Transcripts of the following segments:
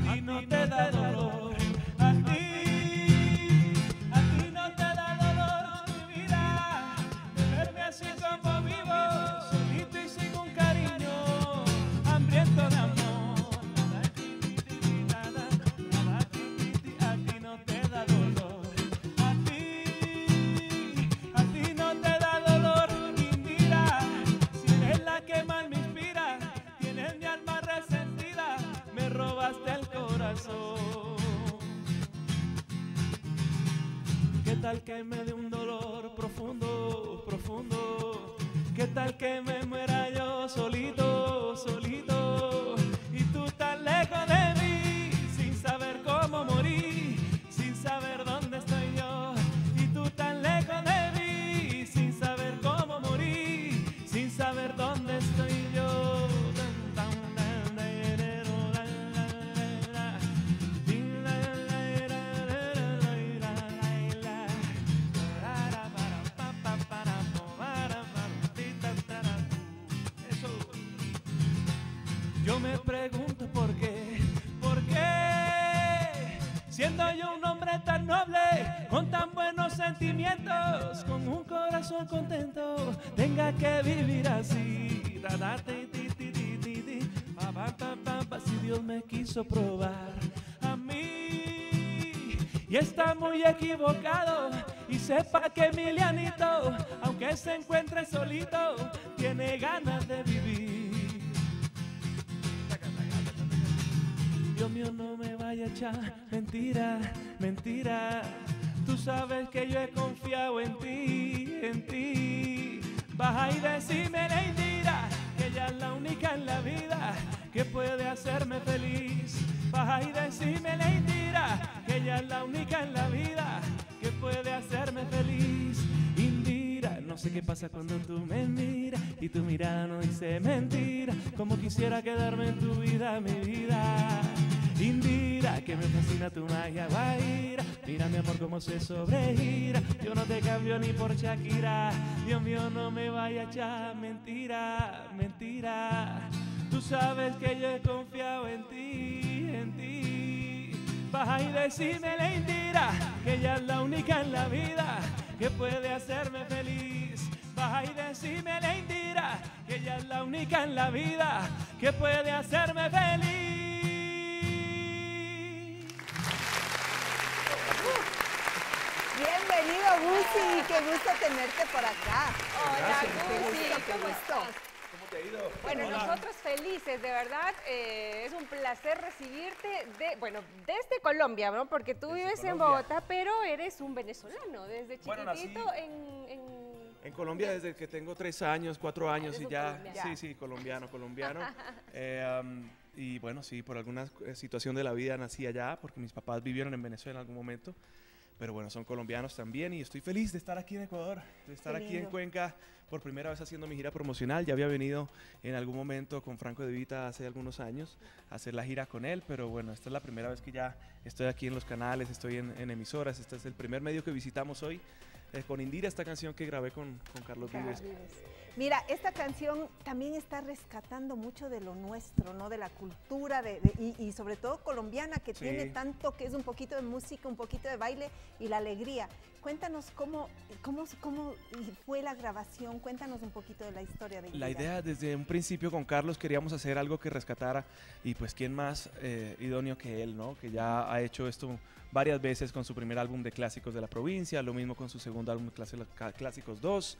ti no te tal que me dé un dolor profundo, profundo? ¿Qué tal que me muera yo solito, solito? Yo me pregunto por qué, por qué, siendo yo un hombre tan noble, con tan buenos sentimientos, con un corazón contento, tenga que vivir así. Si Dios me quiso probar a mí y está muy equivocado y sepa que Emilianito, aunque se encuentre solito, tiene ganas de vivir. Dios mío, no me vaya a echar mentira, mentira. Tú sabes que yo he confiado en ti, en ti. Baja y decime, Indira, que ella es la única en la vida que puede hacerme feliz. Baja y decime, Indira, que ella es la única en la vida que puede hacerme feliz. Indira, no sé qué pasa cuando tú me miras y tu mirada no dice mentira. Como quisiera quedarme en tu vida, mi vida. Indira, que me fascina tu magia guaira. Mira mi amor cómo se sobregira. Yo no te cambio ni por Shakira. Dios mío, no me vaya a echar mentira, mentira. Tú sabes que yo he confiado en ti, en ti. Baja y decime, Indira, que ella es la única en la vida que puede hacerme feliz. Baja y decime, Indira, que ella es la única en la vida que puede hacerme feliz. Bienvenido, Gusi. Qué gusto tenerte por acá. Hola, Qué Gusi, gusto, qué ¿cómo gusto. estás? Bueno, nosotros felices, de verdad. eh, es un placer recibirte de, bueno, desde Colombia, ¿no? Porque tú Desde vives en Colombia. Bogotá, pero eres un venezolano desde Bueno, nací- chiquitito en, en- En Colombia desde que tengo tres años, cuatro años Eres y ya, colombiano. sí, sí, colombiano, colombiano. Eh, am, y bueno, sí, por alguna situación de la vida nací allá, porque mis papás vivieron en Venezuela en algún momento. Pero bueno, son colombianos también y estoy feliz de estar aquí en Ecuador, de estar aquí en. Cuenca por primera vez haciendo mi gira promocional. Ya había venido en algún momento con Franco De Vita hace algunos años a hacer la gira con él, pero bueno, esta es la primera vez que ya estoy aquí en los canales, estoy en, en emisoras. Este es el primer medio que visitamos hoy eh, con Indira, esta canción que grabé con, con Carlos Carlos Vives. Vives. Mira, esta canción también está rescatando mucho de lo nuestro, ¿no? De la cultura de, de- y, y sobre todo colombiana, que Sí. tiene tanto, que es un poquito de música, un poquito de baile y la alegría. Cuéntanos cómo, cómo, cómo fue la grabación, cuéntanos un poquito de la historia de La idea desde un principio con Carlos queríamos hacer algo que rescatara y pues quién más eh, idóneo que él, ¿no? Que ya ha hecho esto varias veces con su primer álbum de clásicos de la provincia, lo mismo con su segundo álbum de Clásicos- Ca- Clásicos 2.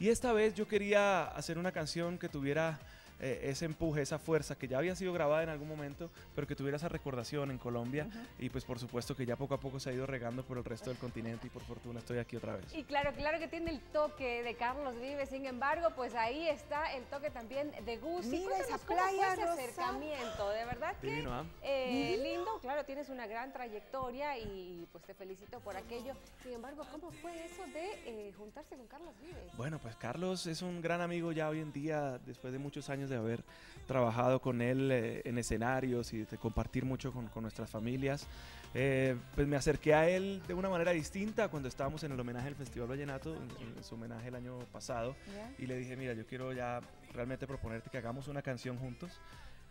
Y esta vez yo quería hacer una canción que tuviera eh, ese empuje, esa fuerza que ya había sido grabada en algún momento, pero que tuviera esa recordación en Colombia y pues por supuesto que ya poco a poco se ha ido regando por el resto del continente y por fortuna estoy aquí otra vez. Y claro, claro que tiene el toque de Carlos Vives, sin embargo, pues ahí está el toque también de Gusi. Mira esa cómo playa, fue ese acercamiento, de verdad que Divino, ¿ah? eh, lindo, claro, tienes una gran trayectoria y pues te felicito por aquello. Sin embargo, ¿cómo fue eso de eh, juntarse con Carlos Vives? Bueno, pues Carlos es un gran amigo ya hoy en día, después de muchos años de haber trabajado con él eh, en escenarios y de compartir mucho con, con nuestras familias. Eh, pues me acerqué a él de una manera distinta cuando estábamos en el homenaje del Festival Vallenato, en, en su homenaje el año pasado, y le dije, mira, yo quiero ya realmente proponerte que hagamos una canción juntos.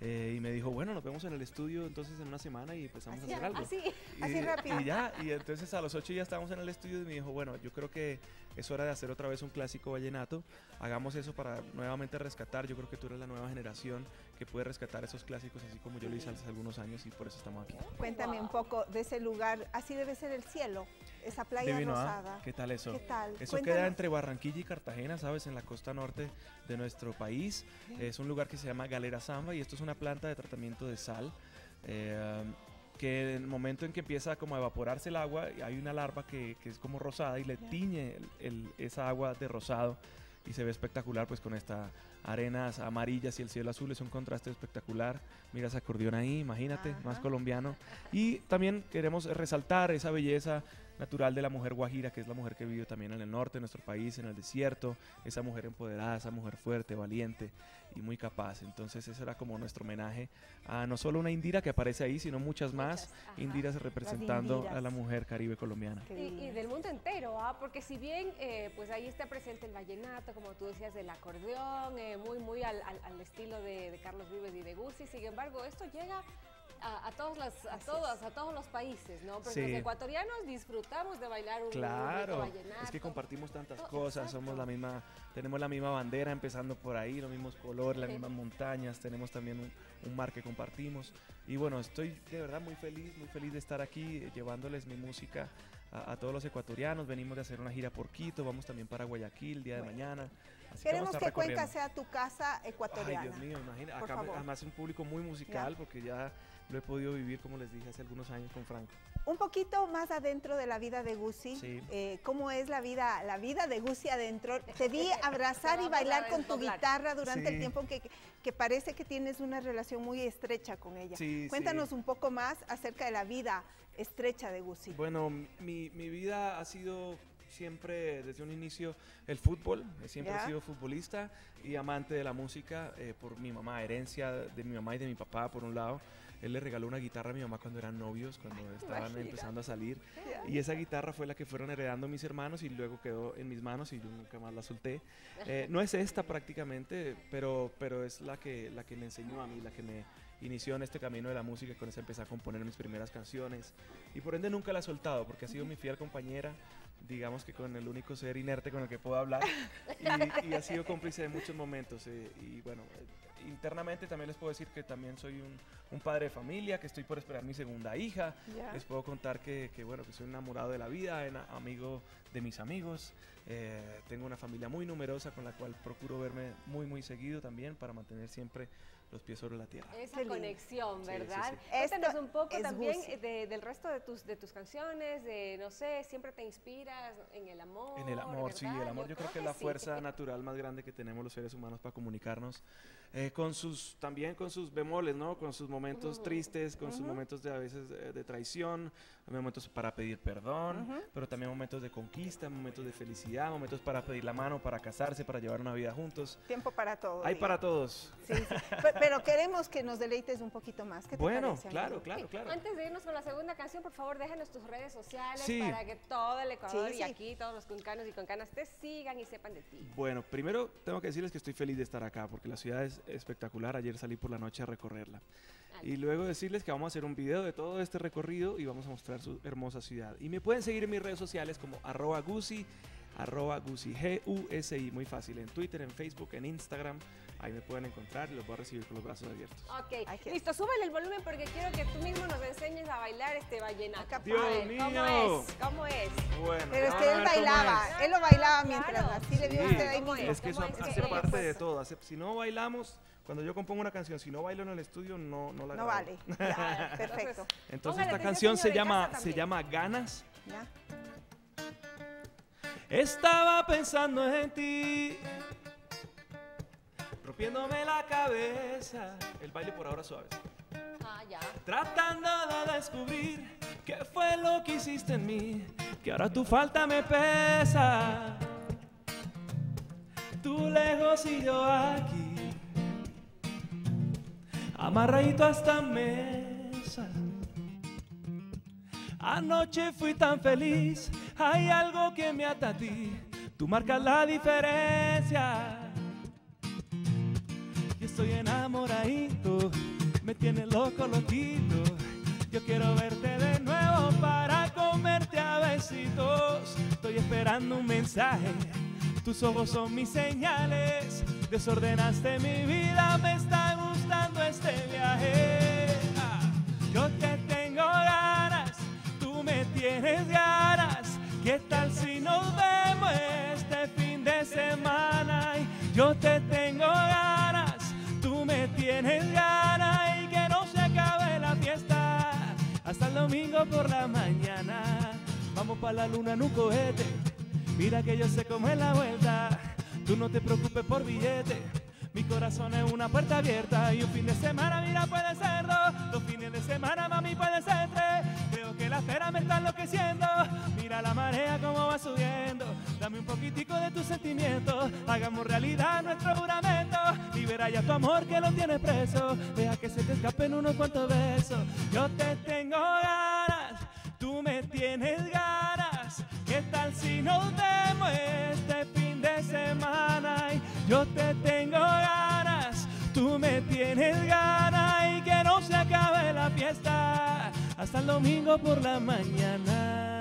Eh, y me dijo, bueno, nos vemos en el estudio entonces en una semana y empezamos a hacer algo. Así. Y, así rápido. Y ya, y entonces a los ocho ya estábamos en el estudio y me dijo, bueno, yo creo que es hora de hacer otra vez un clásico vallenato. Hagamos eso para nuevamente rescatar. Yo creo que tú eres la nueva generación que puede rescatar esos clásicos así como yo lo hice hace algunos años y por eso estamos aquí. Cuéntame un poco de ese lugar. Así debe ser el cielo, esa playa Divino, ¿ah? rosada. ¿Qué tal eso? ¿Qué tal? Eso Cuéntanos. queda entre Barranquilla y Cartagena, ¿sabes? En la costa norte de nuestro país. Es un lugar que se llama Galera Zamba y esto es una planta de tratamiento de sal. eh, que en el momento en que empieza como a evaporarse el agua, hay una larva que, que es como rosada y le Ya. tiñe el- el- esa agua de rosado y se ve espectacular pues con estas arenas amarillas y el cielo azul, es un contraste espectacular. Mira ese acordeón ahí, imagínate, más Ajá. colombiano. Y también queremos resaltar esa belleza natural de la mujer guajira, que es la mujer que vive también en el norte de nuestro país, en el desierto, esa mujer empoderada, esa mujer fuerte, valiente y muy capaz. Entonces ese era como nuestro homenaje a no solo una Indira que aparece ahí, sino muchas más Muchas. Indiras representando a la mujer caribe colombiana. Y, del mundo entero, ¿ah? porque si bien eh, pues ahí está presente el vallenato, como tú decías, del acordeón, eh, muy muy al, al- al estilo de, de Carlos Vives y de Guzzi, sin embargo esto llega a, a todos las, a todos, a todos los países, ¿no? Porque Sí. los ecuatorianos disfrutamos de bailar un, Claro, vallenato. es que compartimos tantas Oh, cosas, somos exacto. la misma, tenemos la misma bandera empezando por ahí, los mismos colores, las mismas montañas, tenemos también un, un mar que compartimos. Y bueno, estoy de verdad muy feliz, muy feliz de estar aquí eh, llevándoles mi música a, a todos los ecuatorianos. Venimos de hacer una gira por Quito, vamos también para Guayaquil el día de mañana. Así Queremos que estar Cuenca sea tu casa Ay, ecuatoriana. Dios mío, imagina. Por Acá favor. además es un público muy musical porque ya lo he podido vivir, como les dije, hace algunos años con Franco. Un poquito más adentro de la vida de Gucci, Sí. eh, ¿cómo es la vida, la vida de Gucci adentro? Te vi abrazar y bailar con tu guitarra durante el Sí. tiempo que, que parece que tienes una relación muy estrecha con ella. Sí, Cuéntanos sí. un poco más acerca de la vida estrecha de Gucci. Bueno, mi, mi vida ha sido siempre desde un inicio el fútbol, eh, siempre Ya. he sido futbolista y amante de la música eh, por mi mamá, herencia de mi mamá y de mi papá por un lado. Él le regaló una guitarra a mi mamá cuando eran novios, cuando estaban empezando a salir. Y esa guitarra fue la que fueron heredando mis hermanos y luego quedó en mis manos y yo nunca más la solté. Eh, no es esta prácticamente, pero, pero es la que, la que me enseñó a mí, la que me inició en este camino de la música y con esa empecé a componer mis primeras canciones. Y por ende nunca la he soltado porque ha sido mi fiel compañera, digamos que con el único ser inerte con el que puedo hablar y, y ha sido cómplice de muchos momentos. eh, y bueno, eh, internamente también les puedo decir que también soy un, un padre de familia, que estoy por esperar mi segunda hija. Ya. Les puedo contar que, que, bueno, que soy un enamorado de la vida, en- amigo de mis amigos. eh, tengo una familia muy numerosa con la cual procuro verme muy, muy seguido también para mantener siempre los pies sobre la tierra. Esa Qué lindo. conexión, Sí, sí, ¿verdad? sí. Cuéntanos un poco es también de- del resto de tus, de tus canciones, de, no sé, siempre te inspiras en el amor. En el amor, sí, ¿verdad? el amor yo, creo que es la sí. fuerza natural más grande que tenemos los seres humanos para comunicarnos, eh, con sus, también con sus bemoles, ¿no? Con sus momentos Ujú. tristes, con sus momentos de a veces de, de traición, momentos para pedir perdón, pero también momentos de conquista, momentos de felicidad, momentos para pedir la mano, para casarse, para llevar una vida juntos. Tiempo para todo. Hay para todos. Sí, sí. Pe- Pero queremos que nos deleites un poquito más. ¿Qué te Bueno, parece, claro, claro, claro. Antes de irnos con la segunda canción, por favor, déjanos tus redes sociales Sí. para que todo el Ecuador Sí, y sí. aquí todos los cuncanos y concanas te sigan y sepan de ti. Bueno, primero tengo que decirles que estoy feliz de estar acá porque la ciudad es espectacular. Ayer salí por la noche a recorrerla. Y luego decirles que vamos a hacer un video de todo este recorrido y vamos a mostrar su hermosa ciudad. Y me pueden seguir en mis redes sociales como arroba gusi, arroba gusi, G-U-S-I, muy fácil, en Twitter, en Facebook, en Instagram. Ahí me pueden encontrar y los voy a recibir con los brazos abiertos. Ok, Ay, listo, súbele el volumen porque quiero que tú mismo nos enseñes a bailar este vallenato. Dios ver, ¿Cómo mío. es? ¿Cómo es? Bueno, Pero es que a él bailaba, es. él lo bailaba Claro. mientras así le vio usted ahí ¿Cómo mismo. Es que eso ¿Cómo es hace parte de es? todo. hace- si no bailamos, cuando yo compongo una canción, si no bailo en el estudio, no, no la No grabo. vale. Ya, perfecto. Entonces Póngale esta canción se llama, se llama Ganas. Ya. Estaba pensando en ti, rompiéndome la cabeza. El baile por ahora suave. Ah, ya. Tratando de descubrir qué fue lo que hiciste en mí, que ahora tu falta me pesa. Tú lejos y yo aquí, amarradito hasta mesa. Anoche fui tan feliz, hay algo que me ata a ti, tú marcas la diferencia. Estoy enamoradito me tienes loco, loquito. Yo quiero verte de nuevo para comerte a besitos. Estoy esperando un mensaje, tus ojos son mis señales. Desordenaste mi vida, me está gustando este viaje. Ah, yo te tengo ganas, tú me tienes ganas. ¿Qué tal si nos vemos este fin de semana? Yo te tengo y que no se acabe la fiesta hasta el domingo por la mañana. Vamos para la luna en un cohete, mira que yo sé cómo es la vuelta. Tú no te preocupes por billete. Mi corazón es una puerta abierta y un fin de semana, mira, puede ser dos. Dos fines de semana, mami, puede ser tres. Creo que la espera me está enloqueciendo. Mira la marea como va subiendo. Dame un poquitico de tus sentimientos. Hagamos realidad nuestro juramento. Libera ya tu amor que lo tienes preso. Deja que se te escapen unos cuantos besos. Yo te tengo ganas, tú me tienes ganas. ¿Qué tal si nos vemos este fin de semana? Yo te tengo ganas, tú me tienes ganas y que no se acabe la fiesta hasta el domingo por la mañana.